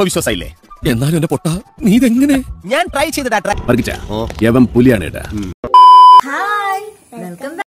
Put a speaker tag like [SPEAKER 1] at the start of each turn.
[SPEAKER 1] ആത്മവിശ്വാസമില്ലേ
[SPEAKER 2] എന്നാലും എന്റെ പൊട്ട നീ ഇതെങ്ങനെ?
[SPEAKER 1] ഞാൻ ട്രൈ ചെയ്തിട്ടാ
[SPEAKER 2] യവൻ പുലിയാണ് ഏട്ടാ